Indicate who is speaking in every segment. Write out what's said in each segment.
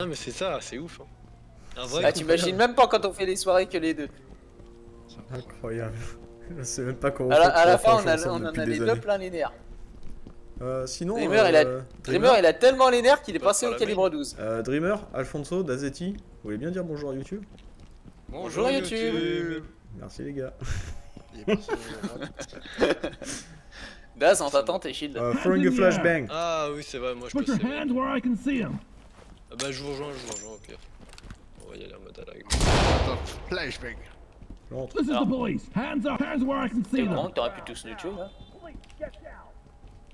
Speaker 1: Non mais c'est ça, c'est ouf. Hein. Un vrai
Speaker 2: Ah, t'imagines même pas quand on fait des soirées que les deux.
Speaker 3: Incroyable. Je sais même pas comment
Speaker 2: À la, à la fin, on, a, on en a les deux plein les nerfs.
Speaker 3: Euh, sinon,
Speaker 2: Dreamer, il a-
Speaker 3: euh,
Speaker 2: Dreamer, il a tellement les nerfs qu'il est passé
Speaker 1: pas
Speaker 2: au calibre 12.
Speaker 3: euh, Dreamer, Alfonso, Dazetti, vous voulez bien dire bonjour à YouTube?
Speaker 2: Bonjour, YouTube.
Speaker 3: Merci les gars.
Speaker 4: Il est parti,
Speaker 2: Daz, on t'attend, t'es shield.
Speaker 3: Euh, throwing a flashbang.
Speaker 1: Ah oui c'est vrai, moi je
Speaker 5: Put
Speaker 1: peux
Speaker 5: your hands where I can see them.
Speaker 1: Ah bah je vous rejoins, je vous rejoins au pire. On va y aller en mode à la
Speaker 4: Attends, flashbang.
Speaker 3: J'entre.
Speaker 5: This is
Speaker 2: Ah.
Speaker 5: the police. Hands up. Hands where I can see them.
Speaker 2: que t'aurais pu tous nous tuer là.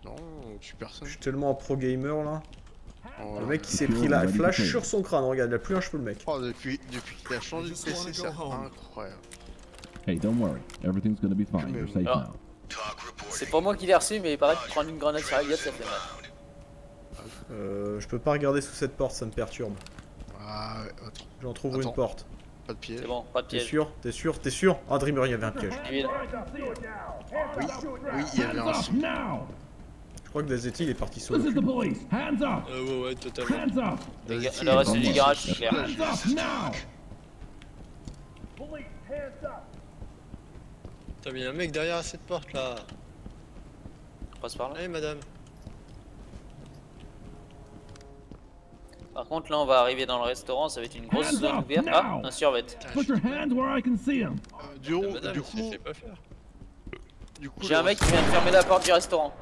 Speaker 4: Non, je suis personne.
Speaker 3: Je suis tellement un pro gamer là.
Speaker 4: Oh,
Speaker 3: Le mec il s'est pris la flash sur son crâne, regarde, il a plus un cheveu le mec.
Speaker 4: Oh, depuis, depuis qu'il a changé de PC, c'est incroyable.
Speaker 5: Hey, don't worry. Everything's gonna be fine. You're safe
Speaker 2: Ah.
Speaker 5: now.
Speaker 2: C'est pas moi qui l'ai reçu, mais il paraît que prendre une grenade sur la gueule, ça fait mal.
Speaker 3: Euh, je peux pas regarder sous cette porte, ça me perturbe.
Speaker 4: Ah ouais, attends,
Speaker 3: J'en trouve
Speaker 4: Attends.
Speaker 3: une porte.
Speaker 4: pas de pied.
Speaker 2: C'est bon, pas de
Speaker 3: T'es
Speaker 2: piège.
Speaker 3: sûr T'es sûr T'es sûr? Ah Dreamer, il y avait un piège.
Speaker 4: Oui, oui, il y avait un
Speaker 5: Hands up
Speaker 4: son.
Speaker 3: Je crois que Dazetti il est parti solo.
Speaker 5: is the police. Hands up.
Speaker 1: Euh ouais ouais totalement.
Speaker 2: Le reste du garage, c'est clair.
Speaker 5: Now.
Speaker 1: T'as mis un mec derrière cette porte là.
Speaker 2: On passe par là.
Speaker 1: Allez madame.
Speaker 2: Contre, là, on va arriver dans le restaurant, ça va être une grosse zone ouverte. Ah, un survêt.
Speaker 5: Put your hands where I can see them.
Speaker 4: Euh, du, coup, du coup,
Speaker 2: J'ai un mec qui vient de fermer la porte du restaurant.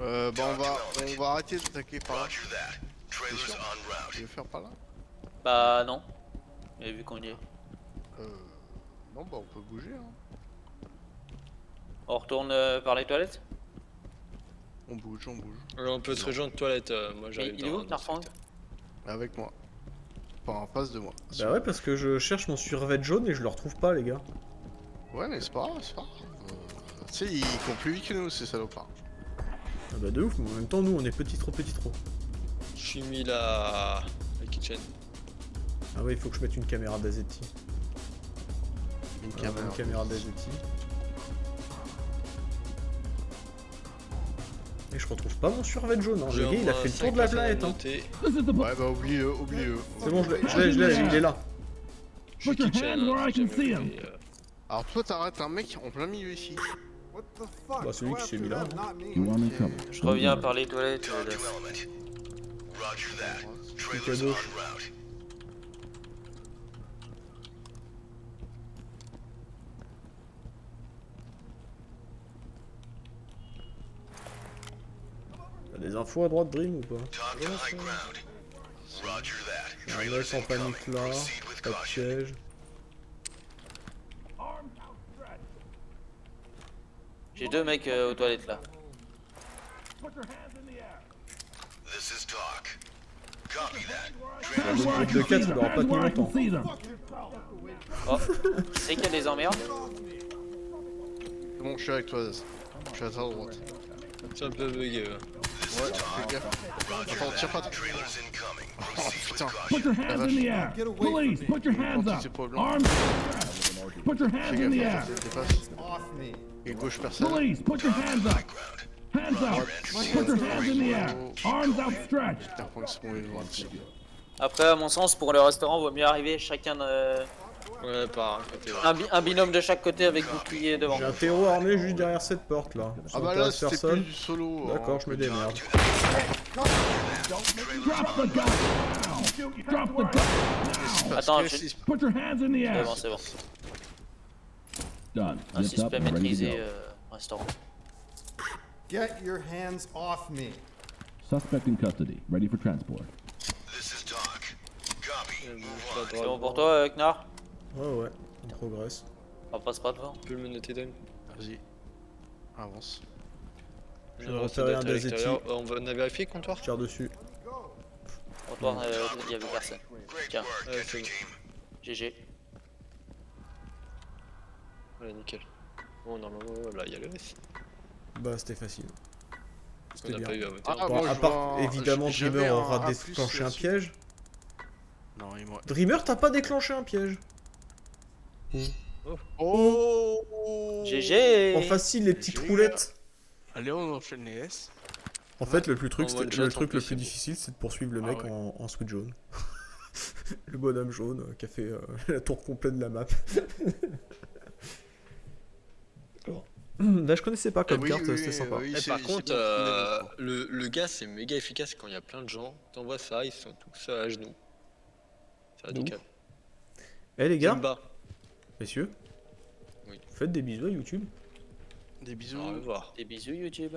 Speaker 4: Euh, bah on va, on va arrêter d'attaquer par là. Tu veux faire par là?
Speaker 2: Bah non. Mais vu qu'on y est.
Speaker 4: Euh, non bah on peut bouger hein.
Speaker 2: On retourne euh, par les toilettes?
Speaker 4: On bouge, on bouge.
Speaker 1: Ouais, on peut se rejoindre toilette, euh, moi j'arrive
Speaker 2: Il est où,
Speaker 4: Avec moi. Enfin en face de moi.
Speaker 3: Bah ouais, parce que je cherche mon survêt jaune et je le retrouve pas, les gars.
Speaker 4: Ouais mais c'est pas grave, c'est pas grave. Euh, tu sais, ils comptent plus vite que nous ces salopards.
Speaker 3: Ah bah de ouf, mais en même temps, nous on est petit trop, petit trop.
Speaker 1: Je suis mis la... la kitchen.
Speaker 3: Ah ouais, il faut que je mette une caméra Dazetti.
Speaker 4: Une caméra.
Speaker 3: Une caméra Dazetti. Et je retrouve pas mon survêt jaune. Hein. Le
Speaker 1: J'ai
Speaker 3: gars, il a fait le tour de la planète. Hein.
Speaker 4: Ouais bah oublie-le, oublie-le.
Speaker 3: C'est bon, je l'ai, je l'ai, je l'ai, il est là.
Speaker 1: Je hein, euh,
Speaker 4: Alors toi t'arrêtes un mec en plein milieu ici.
Speaker 3: Bah, celui qui s'est mis là.
Speaker 2: Je reviens par les toilettes. euh.
Speaker 3: Des infos à droite, Dream ou pas J'ai un mec en panique là, pas de piège.
Speaker 2: J'ai deux mecs euh, aux toilettes là.
Speaker 3: Un autre groupe de 4, il aura pas tenu longtemps.
Speaker 2: Oh, c'est qu'il y a des emmerdes.
Speaker 4: C'est bon, je suis avec toi. Zaz. Je suis à ta droite.
Speaker 1: C'est un peu bugué. ouais.
Speaker 4: Ouais, fais gaffe. Attends, tire pas. Oh putain.
Speaker 5: Put your hands in the air. Police, put your hands up. Arms. Put your hands in the air.
Speaker 4: Et gauche personne.
Speaker 5: Police, put your hands up. Hands up. Put your hands in the air. Arms outstretched.
Speaker 2: Après, à mon sens, pour le restaurant, vaut mieux arriver chacun de-
Speaker 1: Ouais, par un côté. ouais.
Speaker 2: un, bi- un binôme de chaque côté avec bouclier devant.
Speaker 3: J'ai un terreau armé juste derrière cette porte là. Ça
Speaker 4: Ah bah là plus du solo.
Speaker 3: D'accord, je me démerde.
Speaker 2: Attends,
Speaker 4: que
Speaker 2: je-
Speaker 4: si-
Speaker 5: Put your hands in the
Speaker 2: C'est
Speaker 5: air.
Speaker 2: bon, c'est bon.
Speaker 5: Done.
Speaker 2: Un
Speaker 5: up
Speaker 2: suspect maîtrisé euh, restaurant.
Speaker 6: Get your hands off me.
Speaker 5: Suspect in custody. Ready for transport.
Speaker 1: Euh,
Speaker 2: C'est bon pour toi, euh, Knar
Speaker 3: Ouais, ouais, on progresse.
Speaker 2: On passe pas devant.
Speaker 1: Tu peux le noter Dan
Speaker 4: Vas-y. Avance.
Speaker 3: Je
Speaker 1: reste
Speaker 3: repérer un Dazetti.
Speaker 1: Euh, On va vérifié le comptoir
Speaker 3: Je tire dessus.
Speaker 2: Comptoir, euh, il y avait personne. Tiens,
Speaker 1: Ouais, c'est bon.
Speaker 2: GG.
Speaker 1: Ouais, nickel. Bon, normalement, là, il y a le S.
Speaker 3: Bah, c'était facile.
Speaker 1: On
Speaker 3: C'était
Speaker 1: n'a
Speaker 3: bien.
Speaker 1: pas eu à voter.
Speaker 4: Ah,
Speaker 3: Bon, à part,
Speaker 4: vois
Speaker 3: évidemment, Dreamer aura déclenché un piège.
Speaker 4: Non, il moi.
Speaker 3: Dreamer, t'as pas déclenché un piège
Speaker 4: Oh
Speaker 2: GG
Speaker 3: En facile, les petites roulettes.
Speaker 4: Allez, on enchaîne les S.
Speaker 3: En fait, le plus truc, le truc le
Speaker 1: plus,
Speaker 3: difficile, c'est de poursuivre le
Speaker 4: Ah
Speaker 3: mec en, en sweat jaune. le bonhomme jaune euh, qui a fait euh, la tour complète de la map. Alors, Là, je connaissais pas comme
Speaker 4: Oui,
Speaker 3: carte,
Speaker 4: oui,
Speaker 3: c'était sympa.
Speaker 4: oui,
Speaker 1: Eh,
Speaker 4: c'est-
Speaker 1: par contre, euh, le, le gars c'est méga efficace quand il y a plein de gens. T'envoies ça, ils sont tous à genoux. C'est radical.
Speaker 3: Eh les gars, messieurs,
Speaker 1: Oui.
Speaker 3: faites des bisous à YouTube.
Speaker 4: Des bisous.
Speaker 1: on va le voir.
Speaker 2: Des bisous YouTube.